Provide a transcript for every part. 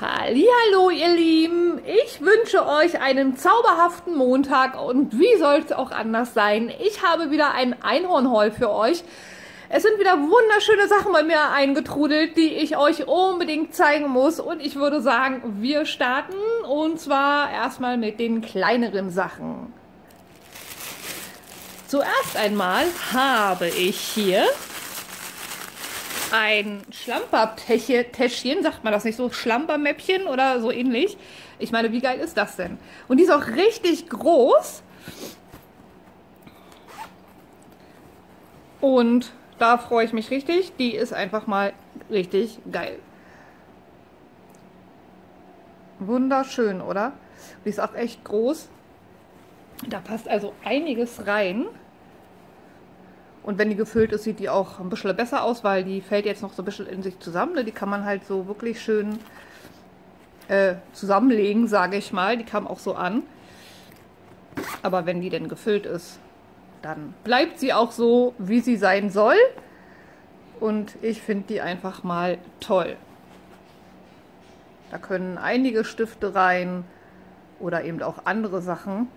Hallo ihr Lieben, ich wünsche euch einen zauberhaften Montag und wie soll es auch anders sein? Ich habe wieder ein Einhornhaul für euch. Es sind wieder wunderschöne Sachen bei mir eingetrudelt, die ich euch unbedingt zeigen muss und ich würde sagen, wir starten und zwar erstmal mit den kleineren Sachen. Zuerst einmal habe ich hier ein Schlampertäschchen, sagt man das nicht so, Schlampermäppchen oder so ähnlich. Ich meine, wie geil ist das denn? Und die ist auch richtig groß. Und da freue ich mich richtig. Die ist einfach mal richtig geil. Wunderschön, oder? Die ist auch echt groß. Da passt also einiges rein. Und wenn die gefüllt ist, sieht die auch ein bisschen besser aus, weil die fällt jetzt noch so ein bisschen in sich zusammen. Ne? Die kann man halt so wirklich schön äh, zusammenlegen, sage ich mal. Die kam auch so an. Aber wenn die denn gefüllt ist, dann bleibt sie auch so, wie sie sein soll. Und ich finde die einfach mal toll. Da können einige Stifte rein oder eben auch andere Sachen.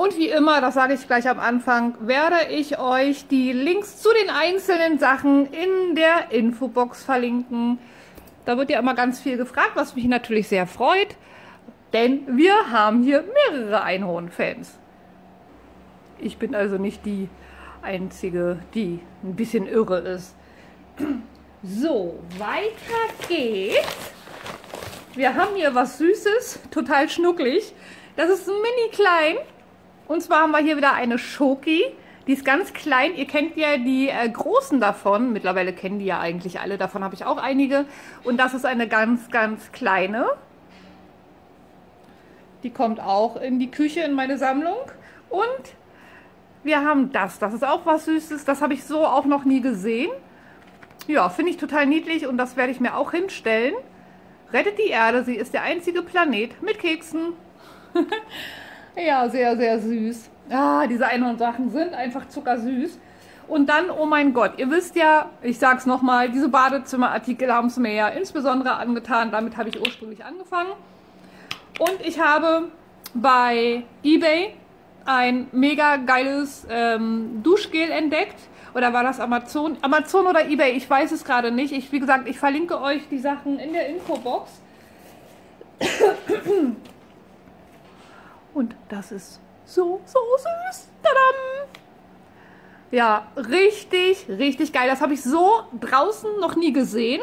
Und wie immer, das sage ich gleich am Anfang, werde ich euch die Links zu den einzelnen Sachen in der Infobox verlinken. Da wird ja immer ganz viel gefragt, was mich natürlich sehr freut, denn wir haben hier mehrere Einhorn-Fans. Ich bin also nicht die Einzige, die ein bisschen irre ist. So, weiter geht's. Wir haben hier was Süßes, total schnucklig. Das ist mini klein und zwar haben wir hier wieder eine Schoki. Die ist ganz klein. Ihr kennt ja die äh, großen davon. Mittlerweile kennen die ja eigentlich alle. Davon habe ich auch einige. Und das ist eine ganz, ganz kleine. Die kommt auch in die Küche in meine Sammlung. Und wir haben das. Das ist auch was Süßes. Das habe ich so auch noch nie gesehen. Ja, finde ich total niedlich und das werde ich mir auch hinstellen. Rettet die Erde. Sie ist der einzige Planet mit Keksen. Ja, sehr, sehr süß. Ah, diese Einhornsachen sind einfach zuckersüß. Und dann, oh mein Gott, ihr wisst ja, ich sag's nochmal, diese Badezimmerartikel haben es mir ja insbesondere angetan. Damit habe ich ursprünglich angefangen. Und ich habe bei Ebay ein mega geiles ähm, Duschgel entdeckt. Oder war das Amazon? Amazon oder Ebay, ich weiß es gerade nicht. Ich, wie gesagt, ich verlinke euch die Sachen in der Infobox. Und das ist so, so süß. Tadam! Ja, richtig, richtig geil. Das habe ich so draußen noch nie gesehen.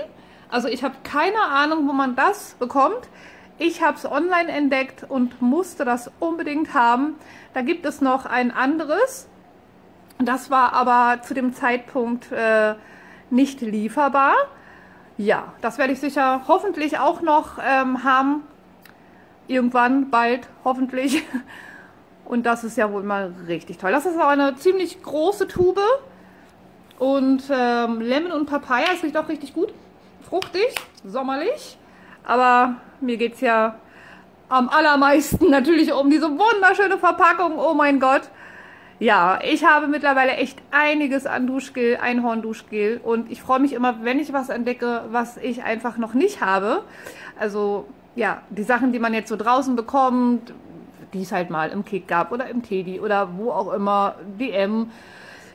Also ich habe keine Ahnung, wo man das bekommt. Ich habe es online entdeckt und musste das unbedingt haben. Da gibt es noch ein anderes. Das war aber zu dem Zeitpunkt äh, nicht lieferbar. Ja, das werde ich sicher hoffentlich auch noch ähm, haben irgendwann, bald, hoffentlich. Und das ist ja wohl mal richtig toll. Das ist auch eine ziemlich große Tube. Und ähm, Lemon und Papaya, es riecht auch richtig gut. Fruchtig, sommerlich. Aber mir geht es ja am allermeisten natürlich um diese wunderschöne Verpackung. Oh mein Gott. Ja, ich habe mittlerweile echt einiges an Duschgel, Einhorn-Duschgel. Und ich freue mich immer, wenn ich was entdecke, was ich einfach noch nicht habe. Also ja, die Sachen, die man jetzt so draußen bekommt, die es halt mal im Kick gab oder im Teddy oder wo auch immer, DM,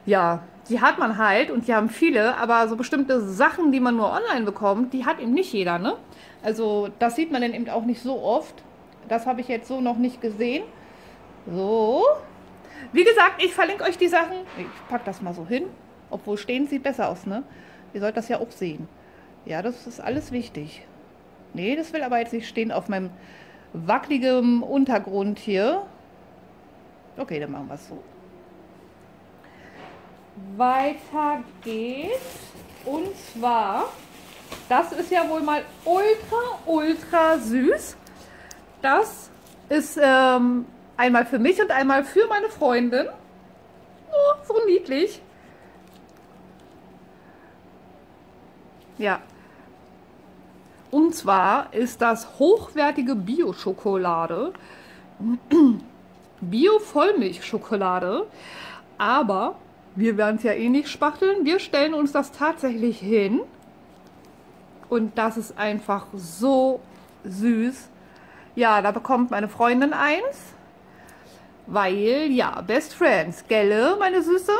ja, die hat man halt und die haben viele, aber so bestimmte Sachen, die man nur online bekommt, die hat eben nicht jeder, ne? Also das sieht man dann eben auch nicht so oft. Das habe ich jetzt so noch nicht gesehen. So. Wie gesagt, ich verlinke euch die Sachen. Ich packe das mal so hin. Obwohl stehen sieht besser aus, ne? Ihr sollt das ja auch sehen. Ja, das ist alles wichtig. Nee, das will aber jetzt nicht stehen auf meinem wackeligen Untergrund hier. Okay, dann machen wir es so. Weiter geht's. Und zwar, das ist ja wohl mal ultra, ultra süß. Das ist ähm, einmal für mich und einmal für meine Freundin. Oh, so niedlich. Ja, und zwar ist das hochwertige Bio-Schokolade. Bio-Vollmilchschokolade. Aber wir werden es ja eh nicht spachteln. Wir stellen uns das tatsächlich hin. Und das ist einfach so süß. Ja, da bekommt meine Freundin eins. Weil, ja, Best Friends, gelle, meine Süße?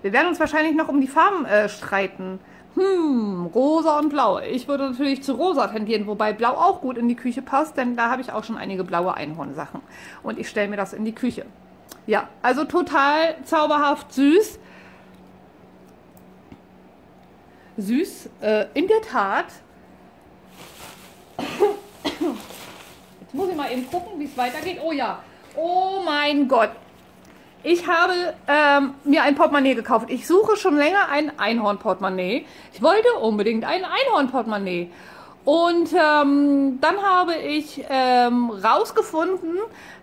Wir werden uns wahrscheinlich noch um die Farben äh, streiten. Hm, rosa und blau. Ich würde natürlich zu rosa tendieren, wobei blau auch gut in die Küche passt, denn da habe ich auch schon einige blaue Einhornsachen. Und ich stelle mir das in die Küche. Ja, also total zauberhaft süß. Süß, äh, in der Tat. Jetzt muss ich mal eben gucken, wie es weitergeht. Oh ja, oh mein Gott. Ich habe ähm, mir ein Portemonnaie gekauft. Ich suche schon länger ein Einhorn-Portemonnaie. Ich wollte unbedingt ein Einhorn-Portemonnaie. Und ähm, dann habe ich ähm, rausgefunden,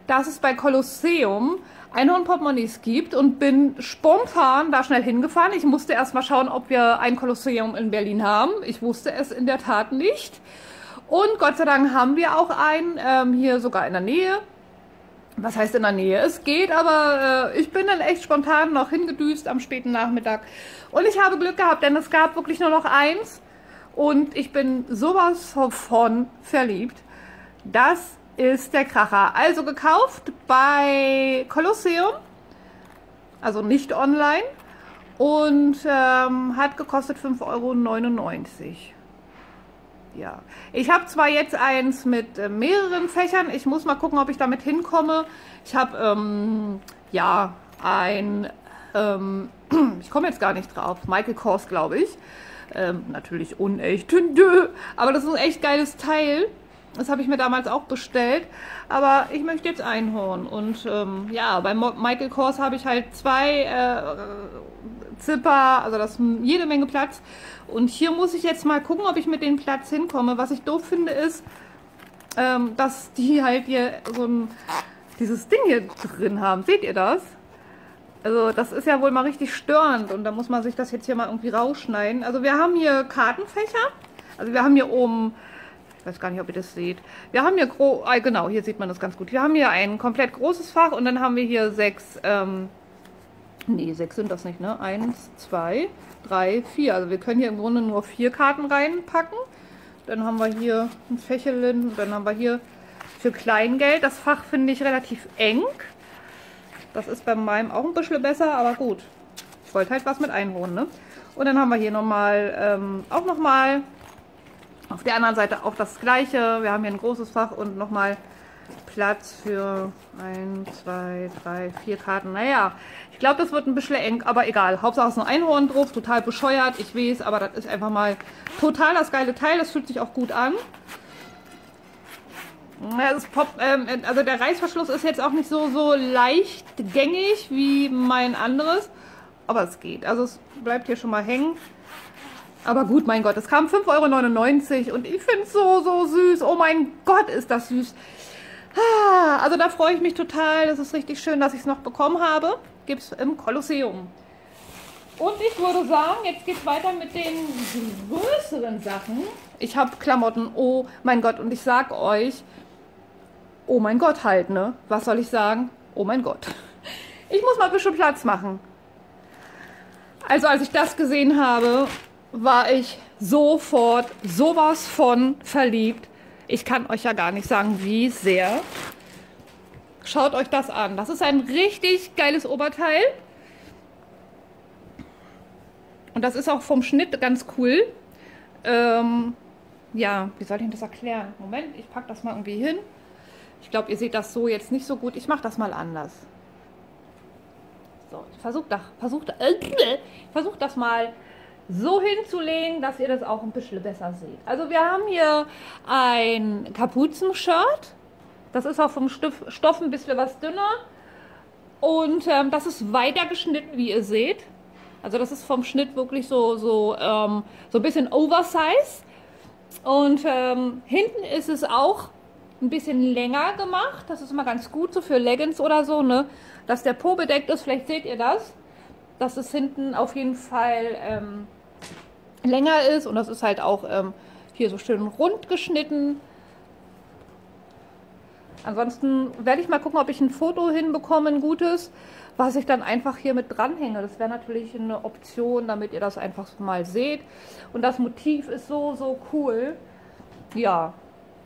dass es bei Kolosseum Einhorn-Portemonnaies gibt und bin spontan da schnell hingefahren. Ich musste erst mal schauen, ob wir ein Kolosseum in Berlin haben. Ich wusste es in der Tat nicht. Und Gott sei Dank haben wir auch einen, ähm, hier sogar in der Nähe was heißt in der Nähe? Es geht, aber äh, ich bin dann echt spontan noch hingedüst am späten Nachmittag. Und ich habe Glück gehabt, denn es gab wirklich nur noch eins. Und ich bin sowas von verliebt. Das ist der Kracher. Also gekauft bei Kolosseum. Also nicht online. Und ähm, hat gekostet 5,99 Euro ja. Ich habe zwar jetzt eins mit äh, mehreren Fächern. Ich muss mal gucken, ob ich damit hinkomme. Ich habe, ähm, ja, ein, ähm, ich komme jetzt gar nicht drauf, Michael Kors, glaube ich. Ähm, natürlich unecht, aber das ist ein echt geiles Teil. Das habe ich mir damals auch bestellt. Aber ich möchte jetzt Einhorn. Und ähm, ja, bei Michael Kors habe ich halt zwei äh, Zipper, also das ist jede Menge Platz. Und hier muss ich jetzt mal gucken, ob ich mit dem Platz hinkomme. Was ich doof finde, ist, ähm, dass die halt hier so ein, dieses Ding hier drin haben. Seht ihr das? Also das ist ja wohl mal richtig störend und da muss man sich das jetzt hier mal irgendwie rausschneiden. Also wir haben hier Kartenfächer. Also wir haben hier oben, ich weiß gar nicht, ob ihr das seht. Wir haben hier, ah, genau, hier sieht man das ganz gut. Wir haben hier ein komplett großes Fach und dann haben wir hier sechs ähm, Nee, sechs sind das nicht, ne? Eins, zwei, drei, vier. Also wir können hier im Grunde nur vier Karten reinpacken. Dann haben wir hier ein Fächelin. Dann haben wir hier für Kleingeld. Das Fach finde ich relativ eng. Das ist bei meinem auch ein bisschen besser, aber gut. Ich wollte halt was mit einholen, ne? Und dann haben wir hier nochmal, ähm, auch nochmal auf der anderen Seite auch das gleiche. Wir haben hier ein großes Fach und nochmal Platz für ein, zwei, drei, vier Karten. Naja, ich glaube, das wird ein bisschen eng, aber egal. Hauptsache es ist ein Einhorn drauf, total bescheuert, ich weiß, aber das ist einfach mal total das geile Teil. Das fühlt sich auch gut an. Pop, ähm, also der Reißverschluss ist jetzt auch nicht so, so leicht gängig wie mein anderes, aber es geht. Also es bleibt hier schon mal hängen. Aber gut, mein Gott, es kam 5,99 Euro und ich finde es so, so süß. Oh mein Gott, ist das süß. Ah, also da freue ich mich total. Das ist richtig schön, dass ich es noch bekommen habe. Gibt es im Kolosseum. Und ich würde sagen, jetzt geht es weiter mit den größeren Sachen. Ich habe Klamotten, oh mein Gott. Und ich sag euch, oh mein Gott halt, ne? Was soll ich sagen? Oh mein Gott. Ich muss mal ein bisschen Platz machen. Also als ich das gesehen habe, war ich sofort sowas von verliebt. Ich kann euch ja gar nicht sagen, wie sehr. Schaut euch das an. Das ist ein richtig geiles Oberteil. Und das ist auch vom Schnitt ganz cool. Ähm, ja, wie soll ich denn das erklären? Moment, ich packe das mal irgendwie hin. Ich glaube, ihr seht das so jetzt nicht so gut. Ich mache das mal anders. So, ich versuche versuch, äh, versuch das mal so hinzulegen, dass ihr das auch ein bisschen besser seht. Also wir haben hier ein Kapuzenshirt. Das ist auch vom Stoff ein bisschen was dünner. Und ähm, das ist weiter geschnitten, wie ihr seht. Also das ist vom Schnitt wirklich so, so, ähm, so ein bisschen Oversize. Und ähm, hinten ist es auch ein bisschen länger gemacht. Das ist immer ganz gut so für Leggings oder so, ne? Dass der Po bedeckt ist, vielleicht seht ihr das. Das ist hinten auf jeden Fall ähm, länger ist und das ist halt auch ähm, hier so schön rund geschnitten. Ansonsten werde ich mal gucken, ob ich ein Foto hinbekomme, ein gutes, was ich dann einfach hier mit dranhänge. Das wäre natürlich eine Option, damit ihr das einfach mal seht. Und das Motiv ist so, so cool. Ja,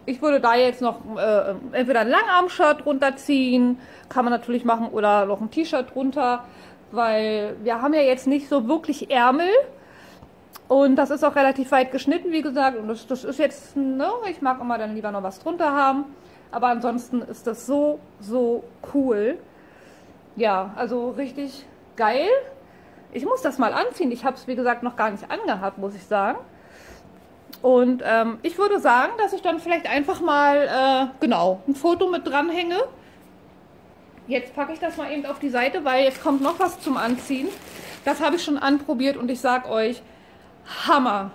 ich würde da jetzt noch äh, entweder ein Langarm-Shirt runterziehen, kann man natürlich machen, oder noch ein T-Shirt drunter, weil wir haben ja jetzt nicht so wirklich Ärmel. Und das ist auch relativ weit geschnitten, wie gesagt. Und das, das ist jetzt, ne, ich mag immer dann lieber noch was drunter haben. Aber ansonsten ist das so, so cool. Ja, also richtig geil. Ich muss das mal anziehen. Ich habe es, wie gesagt, noch gar nicht angehabt, muss ich sagen. Und ähm, ich würde sagen, dass ich dann vielleicht einfach mal, äh, genau, ein Foto mit dranhänge. Jetzt packe ich das mal eben auf die Seite, weil jetzt kommt noch was zum Anziehen. Das habe ich schon anprobiert und ich sage euch, Hammer.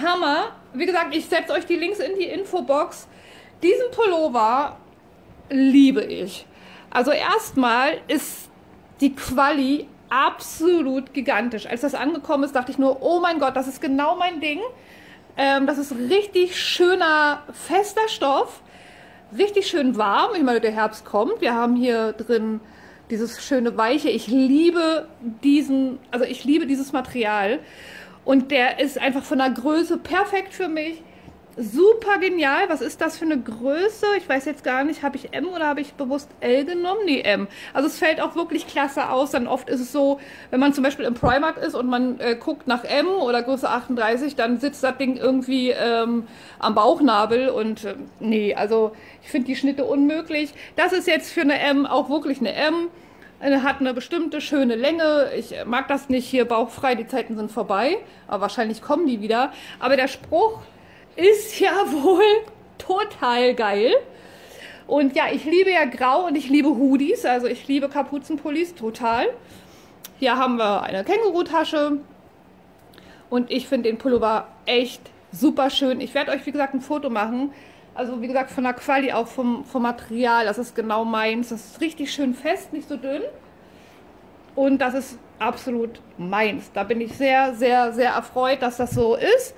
Hammer. Wie gesagt, ich setze euch die Links in die Infobox. Diesen Pullover liebe ich. Also erstmal ist die Quali absolut gigantisch. Als das angekommen ist, dachte ich nur, oh mein Gott, das ist genau mein Ding. Ähm, das ist richtig schöner, fester Stoff. Richtig schön warm. Ich meine, der Herbst kommt. Wir haben hier drin dieses schöne Weiche. Ich liebe diesen, also ich liebe dieses Material. Und der ist einfach von der Größe perfekt für mich. Super genial. Was ist das für eine Größe? Ich weiß jetzt gar nicht, habe ich M oder habe ich bewusst L genommen? Nee, M. Also es fällt auch wirklich klasse aus. Dann oft ist es so, wenn man zum Beispiel im Primark ist und man äh, guckt nach M oder Größe 38, dann sitzt das Ding irgendwie ähm, am Bauchnabel und äh, nee, also ich finde die Schnitte unmöglich. Das ist jetzt für eine M auch wirklich eine M hat eine bestimmte schöne Länge. Ich mag das nicht hier bauchfrei, die Zeiten sind vorbei, aber wahrscheinlich kommen die wieder. Aber der Spruch ist ja wohl total geil. Und ja, ich liebe ja Grau und ich liebe Hoodies, also ich liebe Kapuzenpullis total. Hier haben wir eine Känguru-Tasche und ich finde den Pullover echt super schön. Ich werde euch, wie gesagt, ein Foto machen. Also wie gesagt, von der Quali, auch vom, vom Material, das ist genau meins. Das ist richtig schön fest, nicht so dünn. Und das ist absolut meins. Da bin ich sehr, sehr, sehr erfreut, dass das so ist.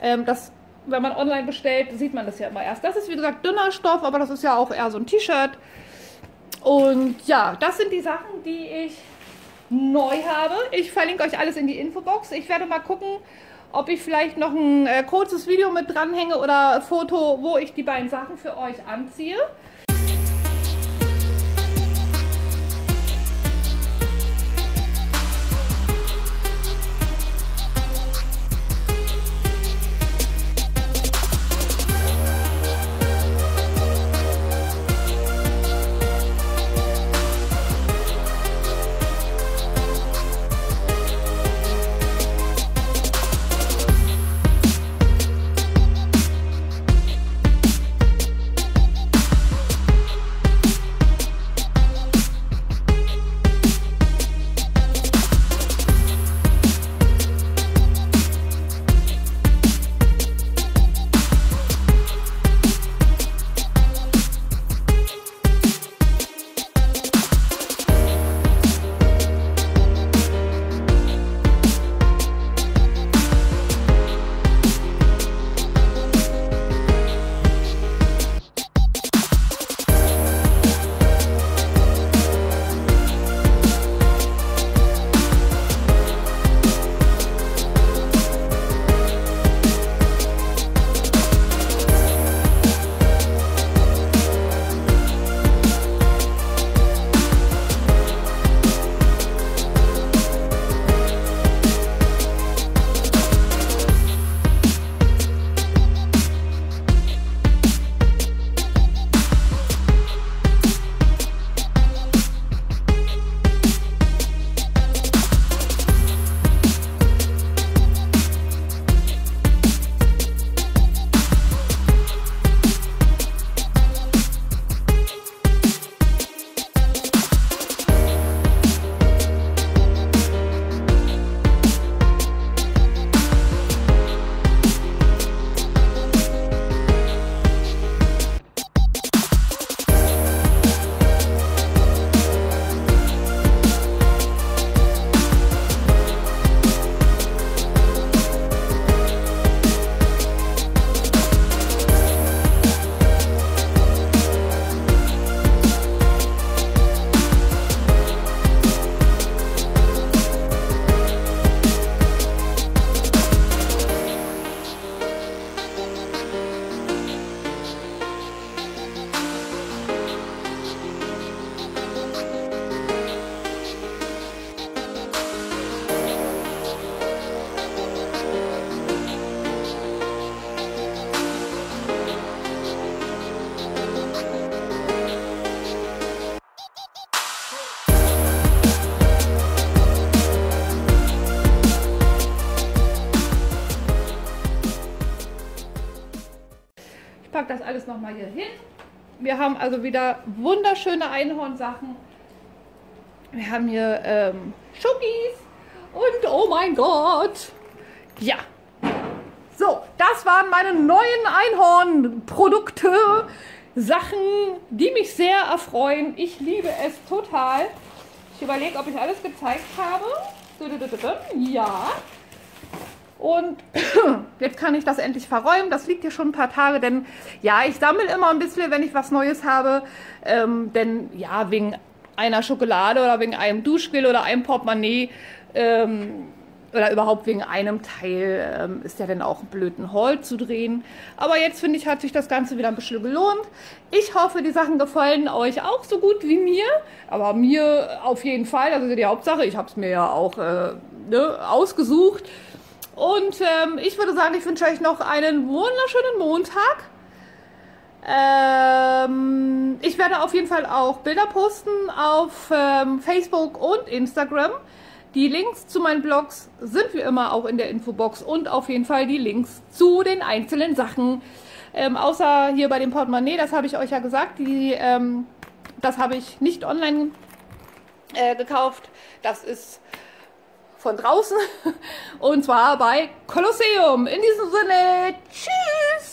Ähm, das wenn man online bestellt, sieht man das ja immer erst. Das ist wie gesagt dünner Stoff, aber das ist ja auch eher so ein T-Shirt. Und ja, das sind die Sachen, die ich neu habe. Ich verlinke euch alles in die Infobox. Ich werde mal gucken, ob ich vielleicht noch ein äh, kurzes Video mit dranhänge oder Foto, wo ich die beiden Sachen für euch anziehe. Packe das alles nochmal hier hin. Wir haben also wieder wunderschöne Einhornsachen. Wir haben hier ähm, Schuggies und oh mein Gott. Ja. So, das waren meine neuen Einhornprodukte. Sachen, die mich sehr erfreuen. Ich liebe es total. Ich überlege, ob ich alles gezeigt habe. Ja. Und jetzt kann ich das endlich verräumen. Das liegt hier schon ein paar Tage, denn ja, ich sammle immer ein bisschen, wenn ich was Neues habe. Ähm, denn ja, wegen einer Schokolade oder wegen einem Duschgel oder einem Portemonnaie ähm, oder überhaupt wegen einem Teil ähm, ist ja dann auch ein Haul zu drehen. Aber jetzt finde ich, hat sich das Ganze wieder ein bisschen gelohnt. Ich hoffe, die Sachen gefallen euch auch so gut wie mir. Aber mir auf jeden Fall, das ist ja die Hauptsache. Ich habe es mir ja auch äh, ne, ausgesucht. Und ähm, ich würde sagen, ich wünsche euch noch einen wunderschönen Montag. Ähm, ich werde auf jeden Fall auch Bilder posten auf ähm, Facebook und Instagram. Die Links zu meinen Blogs sind wie immer auch in der Infobox und auf jeden Fall die Links zu den einzelnen Sachen. Ähm, außer hier bei dem Portemonnaie, das habe ich euch ja gesagt, die, ähm, das habe ich nicht online äh, gekauft. Das ist von draußen. Und zwar bei Kolosseum. In diesem Sinne, tschüss!